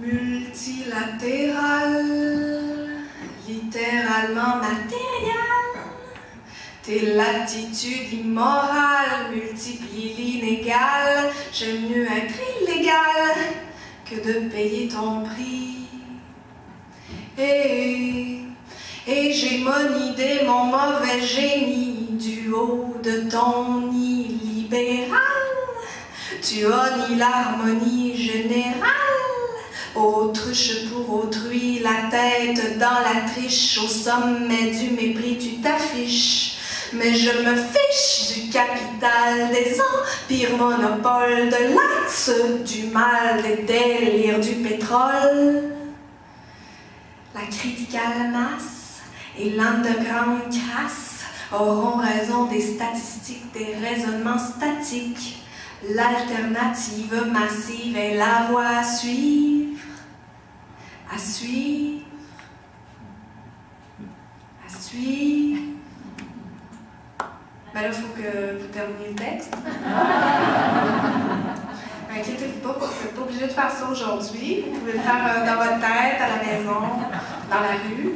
multilatéral, littéralement matériel. Tes latitudes immorales multiplient l'inégal. J'aime mieux être illégal que de payer ton prix. Et, et idée, mon mauvais génie du haut de ton nid libéral. Tu as ni l'harmonie générale. Autruche pour autrui, la tête dans la triche, au sommet du mépris, tu t'affiches. Mais je me fiche du capital des empires, monopole de l'axe, du mal, des délires, du pétrole. La criticale masse et l'underground crasse auront raison des statistiques, des raisonnements statiques. L'alternative massive est la voie à suivre, à suivre, à suivre. Ben là, il faut que vous terminiez le texte. Inquiétez-vous pas, vous n'êtes pas obligé de faire ça aujourd'hui. Vous pouvez le faire euh, dans votre tête, à la maison, dans la rue.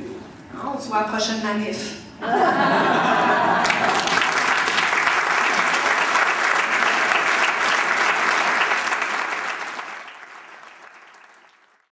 On se voit à la prochaine manif.